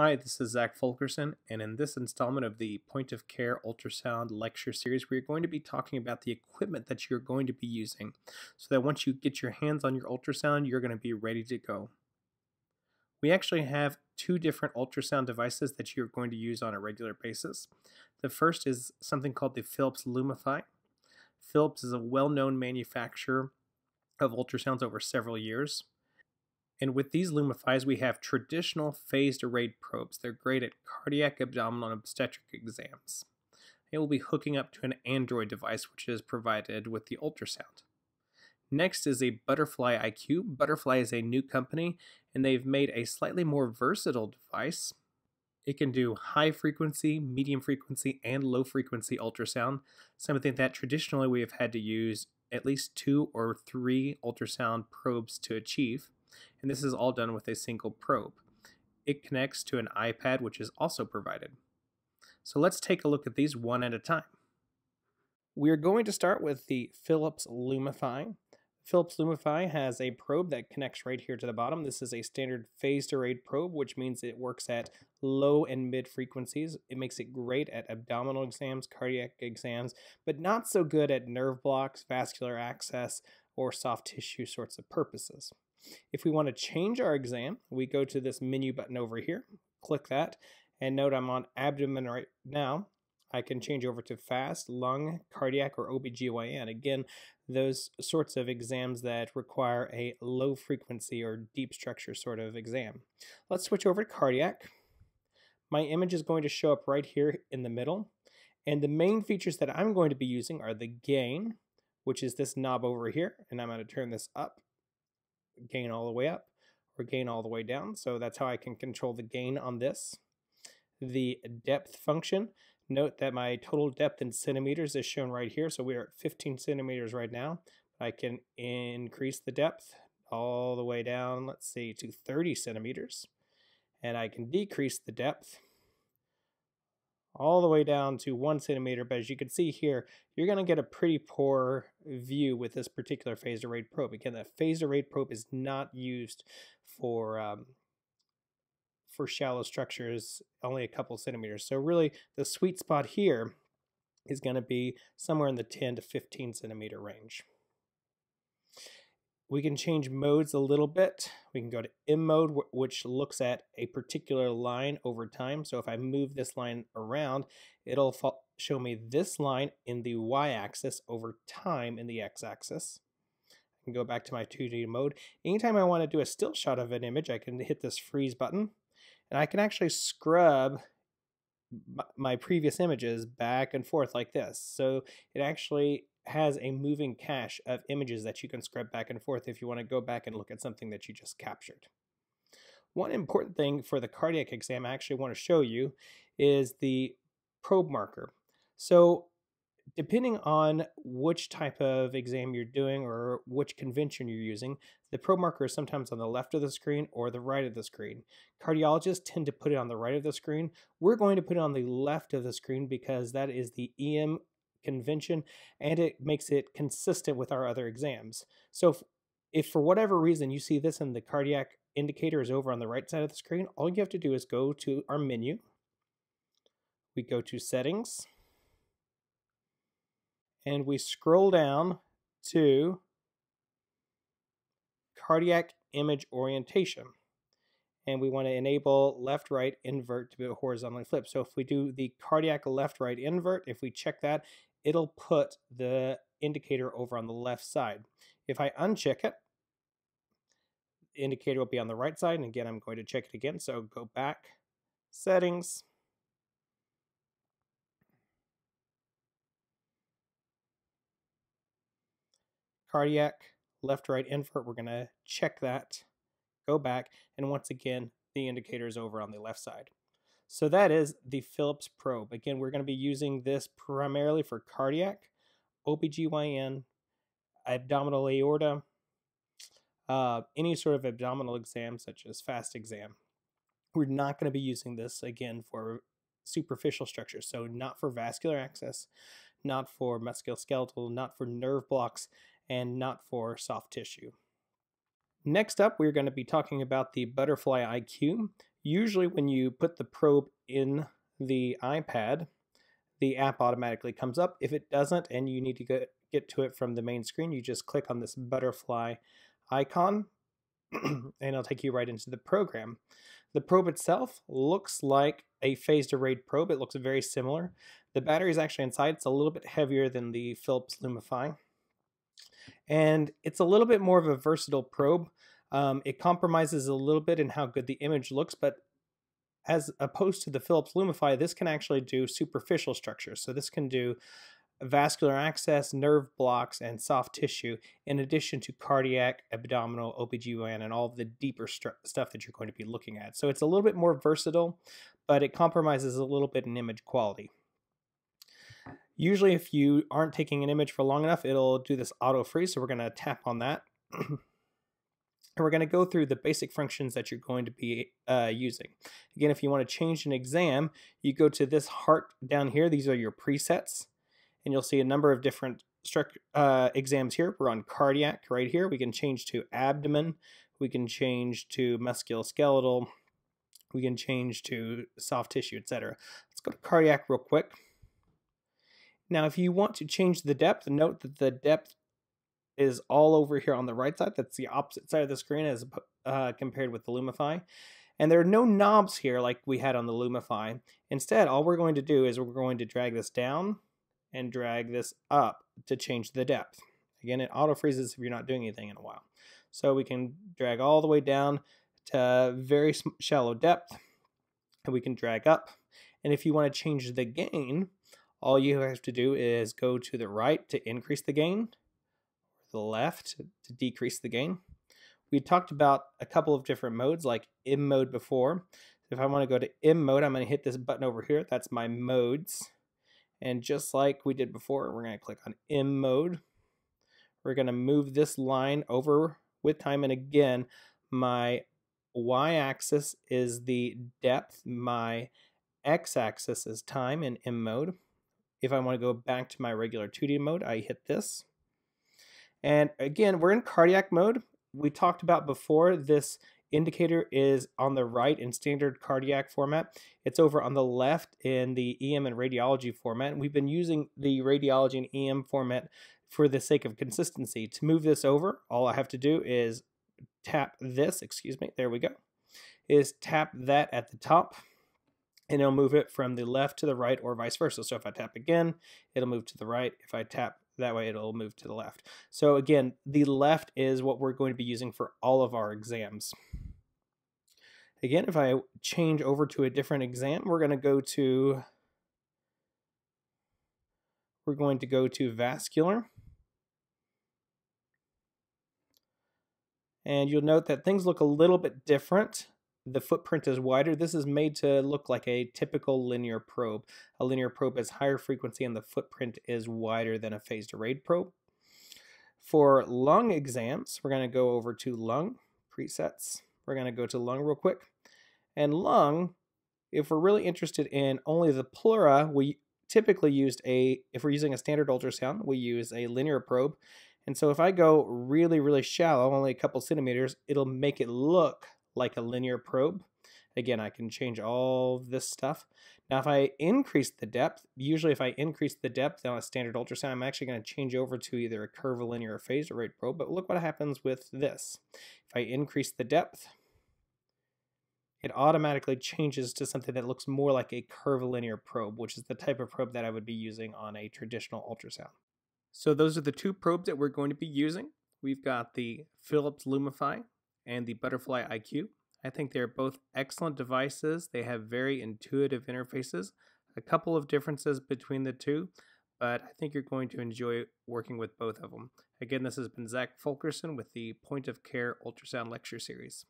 Hi, this is Zach Fulkerson, and in this installment of the Point of Care Ultrasound Lecture Series, we're going to be talking about the equipment that you're going to be using so that once you get your hands on your ultrasound, you're going to be ready to go. We actually have two different ultrasound devices that you're going to use on a regular basis. The first is something called the Philips Lumify. Philips is a well known manufacturer of ultrasounds over several years. And with these Lumifies, we have traditional phased arrayed probes. They're great at cardiac, abdominal, and obstetric exams. They will be hooking up to an Android device, which is provided with the ultrasound. Next is a Butterfly iQ. Butterfly is a new company, and they've made a slightly more versatile device. It can do high frequency, medium frequency, and low frequency ultrasound, something that traditionally we have had to use at least two or three ultrasound probes to achieve and this is all done with a single probe. It connects to an iPad, which is also provided. So let's take a look at these one at a time. We're going to start with the Philips Lumify. Philips Lumify has a probe that connects right here to the bottom. This is a standard phased arrayed probe, which means it works at low and mid frequencies. It makes it great at abdominal exams, cardiac exams, but not so good at nerve blocks, vascular access, or soft tissue sorts of purposes. If we want to change our exam, we go to this menu button over here, click that, and note I'm on abdomen right now. I can change over to fast, lung, cardiac, or OBGYN. Again, those sorts of exams that require a low frequency or deep structure sort of exam. Let's switch over to cardiac. My image is going to show up right here in the middle. And the main features that I'm going to be using are the gain, which is this knob over here. And I'm going to turn this up gain all the way up or gain all the way down. So that's how I can control the gain on this. The depth function, note that my total depth in centimeters is shown right here. So we are at 15 centimeters right now. I can increase the depth all the way down, let's see, to 30 centimeters. And I can decrease the depth all the way down to one centimeter. But as you can see here, you're going to get a pretty poor view with this particular phased arrayed probe. Again, the phased arrayed probe is not used for um, for shallow structures, only a couple centimeters. So really, the sweet spot here is going to be somewhere in the 10 to 15 centimeter range. We can change modes a little bit. We can go to M mode, which looks at a particular line over time. So if I move this line around, it'll show me this line in the y-axis over time in the x-axis. I can go back to my 2D mode. Anytime I want to do a still shot of an image, I can hit this freeze button, and I can actually scrub my previous images back and forth like this. So it actually has a moving cache of images that you can scrub back and forth if you want to go back and look at something that you just captured. One important thing for the cardiac exam I actually want to show you is the probe marker. So depending on which type of exam you're doing or which convention you're using, the probe marker is sometimes on the left of the screen or the right of the screen. Cardiologists tend to put it on the right of the screen. We're going to put it on the left of the screen because that is the EM convention and it makes it consistent with our other exams. So if, if for whatever reason you see this and the cardiac indicator is over on the right side of the screen, all you have to do is go to our menu. We go to settings and we scroll down to cardiac image orientation and we want to enable left right invert to be a horizontally flipped. So if we do the cardiac left right invert, if we check that, it'll put the indicator over on the left side. If I uncheck it, the indicator will be on the right side. And again, I'm going to check it again. So go back, settings, cardiac, left, right, invert. We're going to check that, go back, and once again, the indicator is over on the left side. So that is the Philips probe. Again, we're going to be using this primarily for cardiac, OBGYN, abdominal aorta, uh, any sort of abdominal exam such as fast exam. We're not going to be using this again for superficial structures, so not for vascular access, not for musculoskeletal, not for nerve blocks, and not for soft tissue. Next up, we're going to be talking about the Butterfly iQ. Usually when you put the probe in the iPad, the app automatically comes up. If it doesn't and you need to get, get to it from the main screen, you just click on this butterfly icon and it'll take you right into the program. The probe itself looks like a phased arrayed probe. It looks very similar. The battery is actually inside. It's a little bit heavier than the Philips Lumify. And it's a little bit more of a versatile probe. Um, it compromises a little bit in how good the image looks, but as opposed to the Philips Lumify, this can actually do superficial structures. So this can do vascular access, nerve blocks, and soft tissue, in addition to cardiac, abdominal, OBGYN, and all the deeper stuff that you're going to be looking at. So it's a little bit more versatile, but it compromises a little bit in image quality. Usually if you aren't taking an image for long enough, it'll do this auto freeze, so we're going to tap on that. and we're going to go through the basic functions that you're going to be uh, using. Again, if you want to change an exam, you go to this heart down here. These are your presets and you'll see a number of different uh, exams here. We're on cardiac right here. We can change to abdomen. We can change to musculoskeletal. We can change to soft tissue, etc. Let's go to cardiac real quick. Now, if you want to change the depth, note that the depth is all over here on the right side. That's the opposite side of the screen as uh, compared with the Lumify. And there are no knobs here like we had on the Lumify. Instead, all we're going to do is we're going to drag this down and drag this up to change the depth. Again, it auto freezes if you're not doing anything in a while. So we can drag all the way down to very shallow depth and we can drag up. And if you want to change the gain, all you have to do is go to the right to increase the gain, the left to decrease the gain. We talked about a couple of different modes like M mode before. If I want to go to M mode, I'm going to hit this button over here. That's my modes. And just like we did before, we're going to click on M mode. We're going to move this line over with time. And again, my y-axis is the depth. My x-axis is time in M mode. If I want to go back to my regular 2D mode, I hit this. And again, we're in cardiac mode. We talked about before this indicator is on the right in standard cardiac format. It's over on the left in the EM and radiology format. We've been using the radiology and EM format for the sake of consistency. To move this over, all I have to do is tap this, excuse me, there we go, is tap that at the top and it'll move it from the left to the right or vice versa. So if I tap again, it'll move to the right. If I tap that way, it'll move to the left. So again, the left is what we're going to be using for all of our exams. Again, if I change over to a different exam, we're going to go to we're going to go to vascular. And you'll note that things look a little bit different. The footprint is wider. This is made to look like a typical linear probe. A linear probe has higher frequency and the footprint is wider than a phased arrayed probe. For lung exams, we're going to go over to lung presets. We're going to go to lung real quick. And lung, if we're really interested in only the pleura, we typically used a, if we're using a standard ultrasound, we use a linear probe. And so if I go really, really shallow, only a couple centimeters, it'll make it look like a linear probe. Again, I can change all this stuff. Now, if I increase the depth, usually if I increase the depth on a standard ultrasound, I'm actually going to change over to either a curvilinear or phased array probe. But look what happens with this. If I increase the depth, it automatically changes to something that looks more like a curvilinear probe, which is the type of probe that I would be using on a traditional ultrasound. So those are the two probes that we're going to be using. We've got the Philips Lumify and the Butterfly IQ. I think they're both excellent devices. They have very intuitive interfaces, a couple of differences between the two, but I think you're going to enjoy working with both of them. Again, this has been Zach Fulkerson with the Point of Care Ultrasound Lecture Series.